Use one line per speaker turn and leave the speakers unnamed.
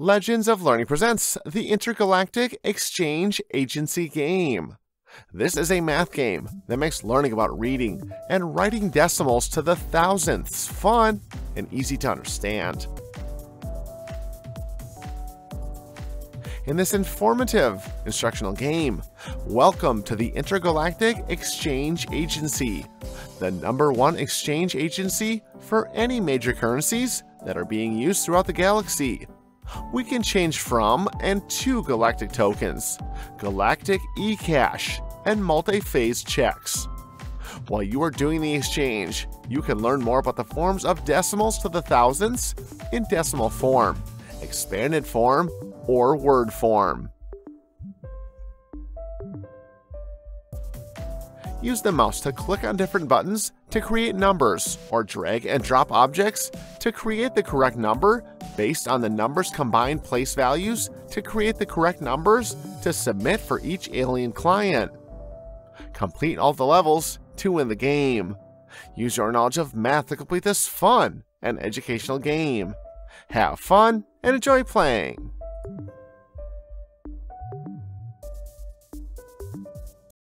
Legends of Learning presents the Intergalactic Exchange Agency game. This is a math game that makes learning about reading and writing decimals to the thousandths fun and easy to understand. In this informative instructional game, welcome to the Intergalactic Exchange Agency, the number one exchange agency for any major currencies that are being used throughout the galaxy we can change from and to galactic tokens, galactic eCash, and multi-phase checks. While you are doing the exchange, you can learn more about the forms of decimals to the thousandths in decimal form, expanded form, or word form. Use the mouse to click on different buttons to create numbers, or drag and drop objects to create the correct number based on the numbers combined place values to create the correct numbers to submit for each alien client. Complete all the levels to win the game. Use your knowledge of math to complete this fun and educational game. Have fun and enjoy playing.